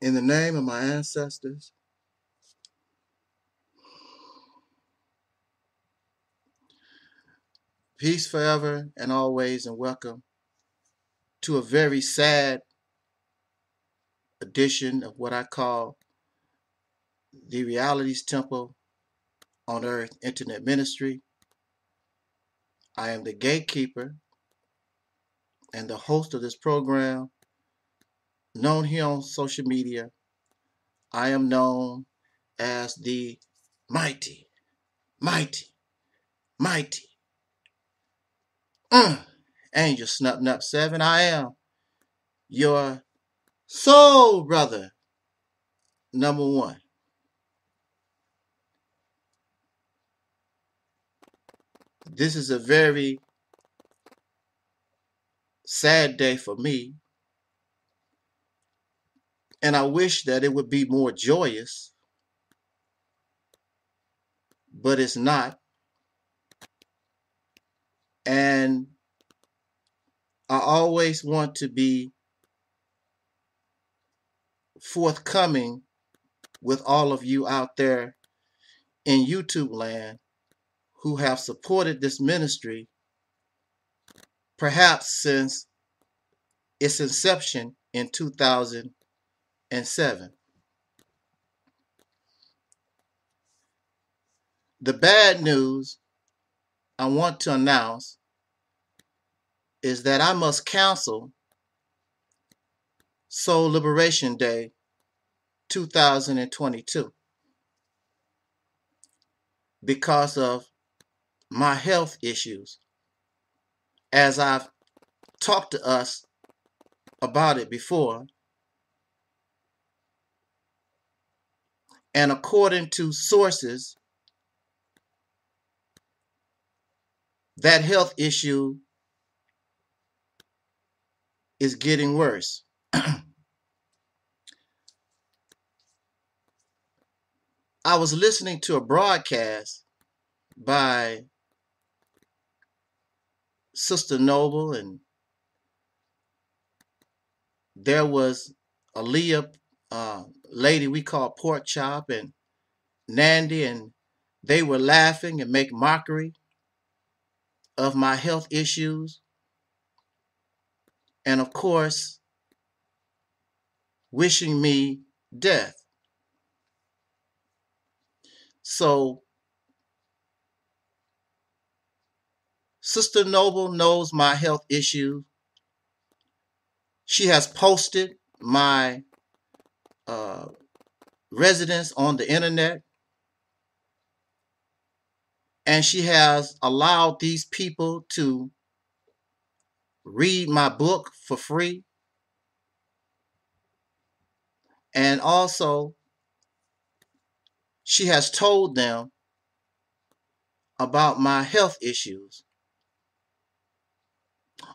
In the name of my ancestors, peace forever and always, and welcome to a very sad edition of what I call the Reality's Temple on Earth Internet Ministry. I am the gatekeeper and the host of this program, known here on social media. I am known as the mighty, mighty, mighty uh, Angel Snup Nup 7. I am your soul brother, number one. This is a very sad day for me. And I wish that it would be more joyous, but it's not. And I always want to be forthcoming with all of you out there in YouTube land who have supported this ministry perhaps since its inception in 2007. The bad news I want to announce is that I must cancel Soul Liberation Day 2022 because of my health issues. As I've talked to us about it before, and according to sources, that health issue is getting worse. I was listening to a broadcast by Sister Noble, and there was a Leah uh, lady we call Pork Chop and Nandy, and they were laughing and make mockery of my health issues. And of course, wishing me death. So, Sister Noble knows my health issue. She has posted my uh, residence on the internet. And she has allowed these people to read my book for free. And also, she has told them about my health issues.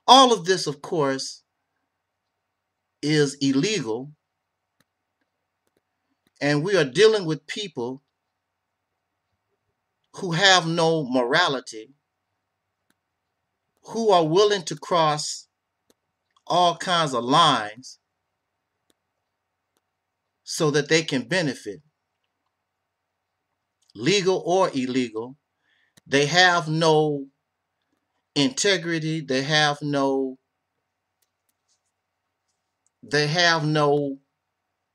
All of this, of course, is illegal. And we are dealing with people who have no morality, who are willing to cross all kinds of lines so that they can benefit, legal or illegal. They have no integrity, they have no they have no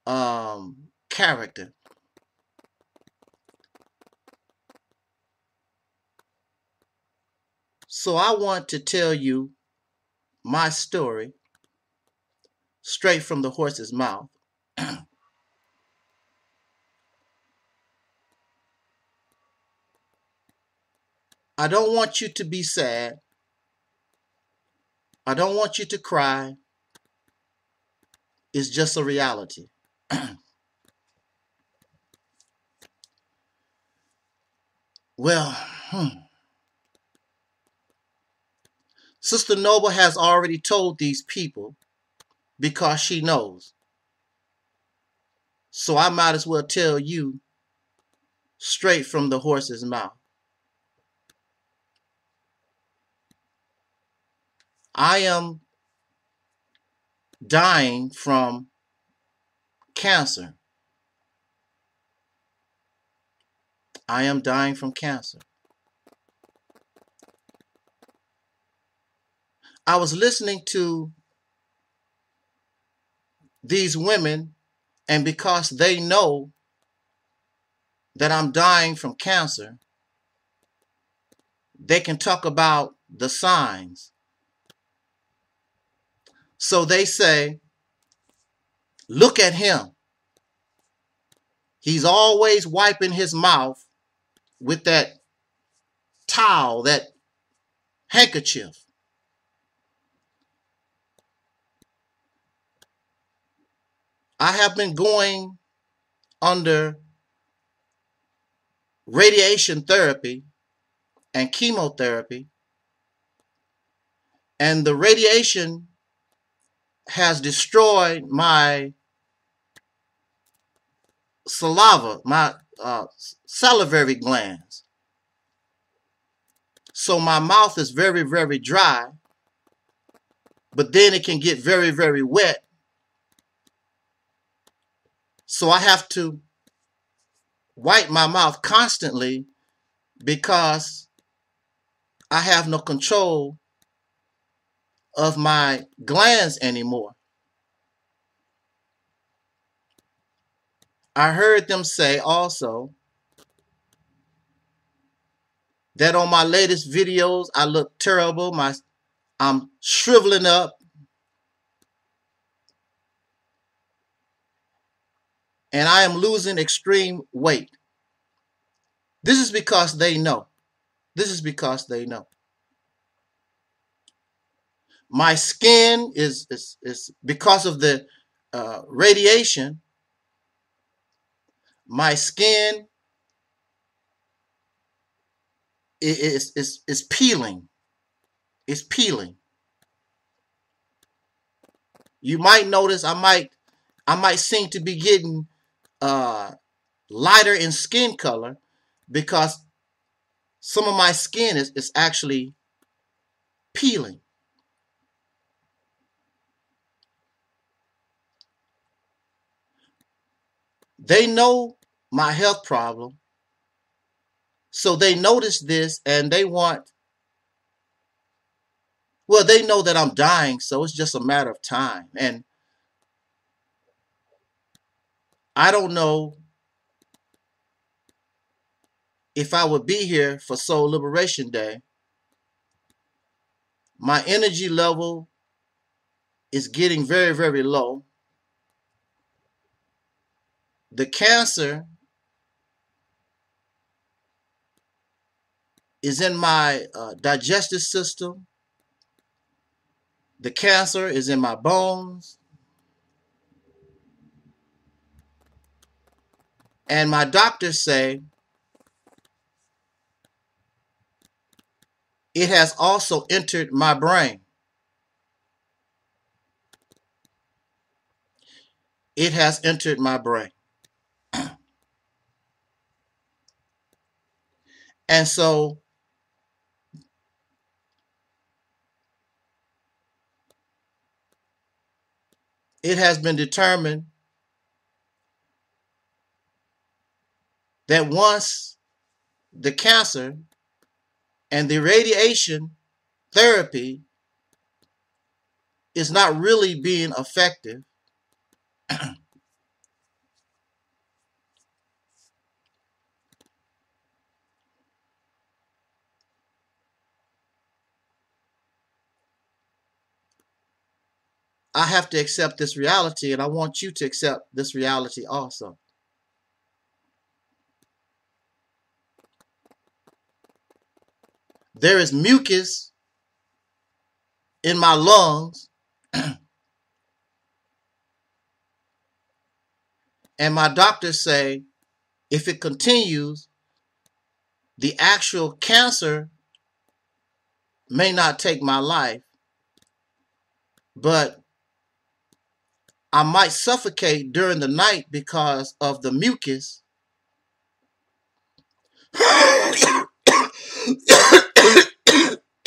um character. So I want to tell you my story straight from the horse's mouth. I don't want you to be sad. I don't want you to cry. It's just a reality. well, hmm. Sister Noble has already told these people because she knows. So I might as well tell you straight from the horse's mouth. I am dying from cancer. I am dying from cancer. I was listening to these women, and because they know that I'm dying from cancer, they can talk about the signs. So they say, look at him. He's always wiping his mouth with that towel, that handkerchief. I have been going under radiation therapy and chemotherapy, and the radiation has destroyed my saliva, my uh, salivary glands. So my mouth is very, very dry, but then it can get very, very wet so I have to wipe my mouth constantly because I have no control of my glands anymore. I heard them say also that on my latest videos I look terrible. My I'm shriveling up. and I am losing extreme weight. This is because they know. This is because they know. My skin is, is, is because of the uh, radiation, my skin is, is, is peeling. It's peeling. You might notice I might I might seem to be getting uh, lighter in skin color because some of my skin is, is actually peeling. They know my health problem. So they notice this and they want, well, they know that I'm dying, so it's just a matter of time. And I don't know if I would be here for Soul Liberation Day. My energy level is getting very, very low. The cancer is in my uh, digestive system. The cancer is in my bones. And my doctors say it has also entered my brain. It has entered my brain. and so it has been determined that once the cancer and the radiation therapy is not really being effective, I have to accept this reality, and I want you to accept this reality also. There is mucus in my lungs. and my doctors say if it continues, the actual cancer may not take my life, but I might suffocate during the night because of the mucus.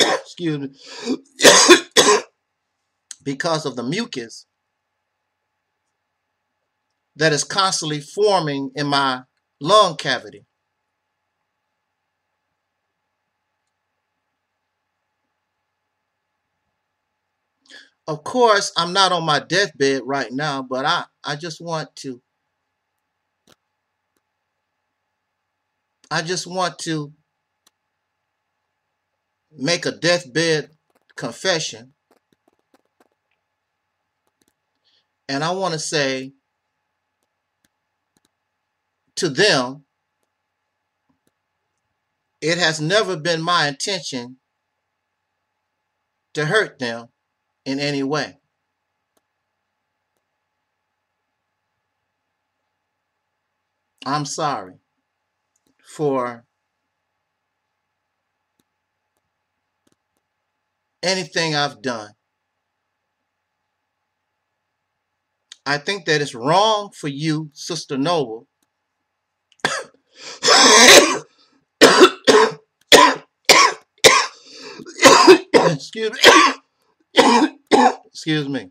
excuse me, because of the mucus that is constantly forming in my lung cavity. Of course, I'm not on my deathbed right now, but I, I just want to I just want to make a deathbed confession. And I want to say to them, it has never been my intention to hurt them in any way. I'm sorry for anything I've done. I think that it's wrong for you, Sister Noble, excuse me. Excuse me.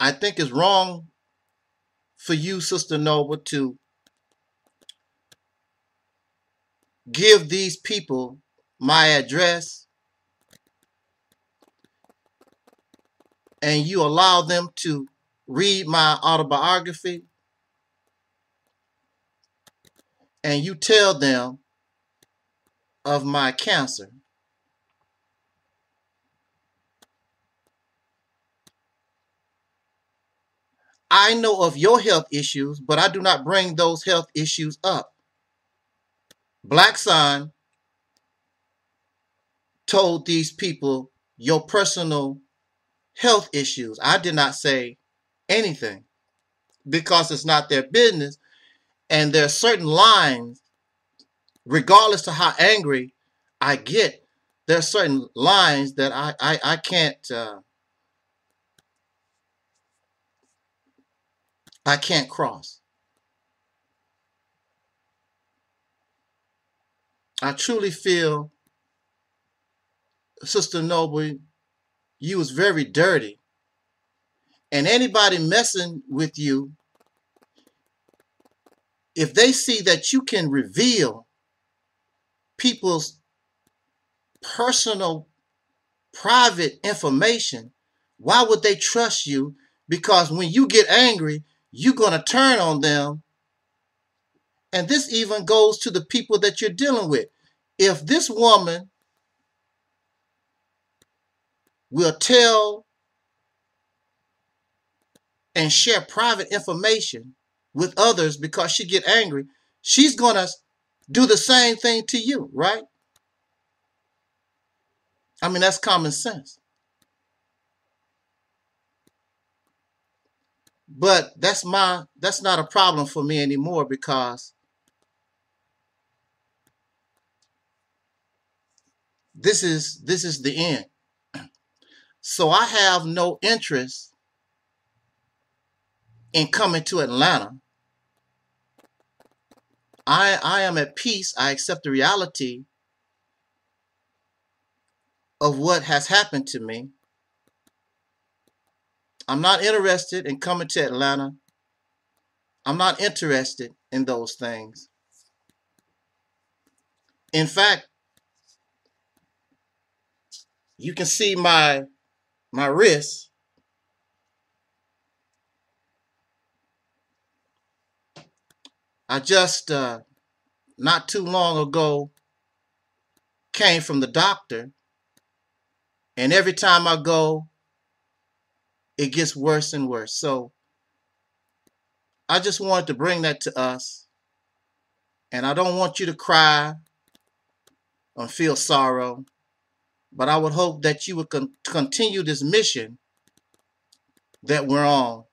I think it's wrong for you, Sister Noble, to give these people my address and you allow them to read my autobiography and you tell them of my cancer. I know of your health issues, but I do not bring those health issues up. Black Sun told these people your personal health issues. I did not say anything because it's not their business. And there are certain lines, regardless of how angry I get, there are certain lines that I, I, I can't uh, I can't cross. I truly feel, Sister Noble, you was very dirty. And anybody messing with you, if they see that you can reveal people's personal, private information, why would they trust you? Because when you get angry, you're going to turn on them. And this even goes to the people that you're dealing with. If this woman will tell and share private information with others because she get angry, she's going to do the same thing to you, right? I mean, that's common sense. But that's my that's not a problem for me anymore because this is this is the end. So I have no interest in coming to Atlanta. I I am at peace. I accept the reality of what has happened to me. I'm not interested in coming to Atlanta. I'm not interested in those things. In fact, you can see my my wrist. I just uh, not too long ago came from the doctor, and every time I go, it gets worse and worse. So I just wanted to bring that to us. And I don't want you to cry or feel sorrow, but I would hope that you would con- continue this mission that we're on